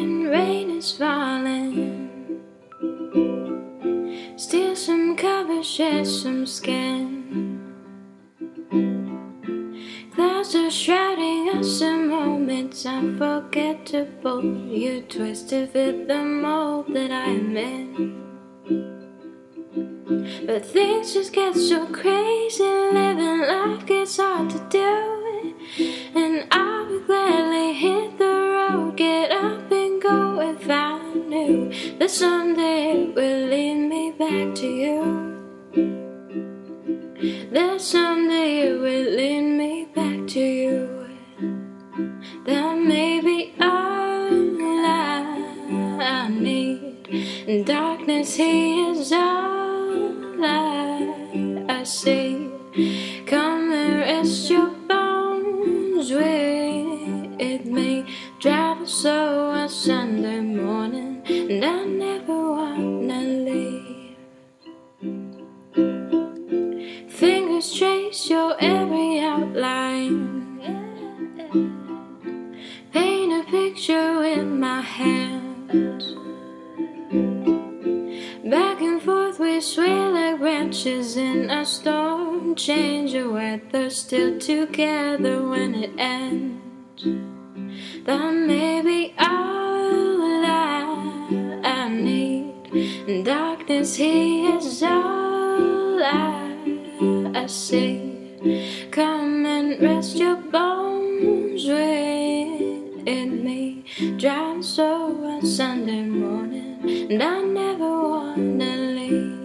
falling, rain is falling. Still, some cover sheds some skin. Clouds are shrouding us in moments unforgettable. You twist to fit the mold that I'm in. But things just get so crazy, living life gets hard to do. If I knew that someday it will lead me back to you. That someday it will lead me back to you. That may be all I need. Darkness, He is all I, I see. Come and rest your bones with me. Drive so a Sunday morning, and I never wanna leave. Fingers trace your every outline. Paint a picture with my hands. Back and forth we sway like branches in a storm. Change of weather, still together when it ends. That maybe all I, need. In darkness, He is all I, see. Come and rest your bones within me. Drive so on Sunday morning, and I never wanna leave.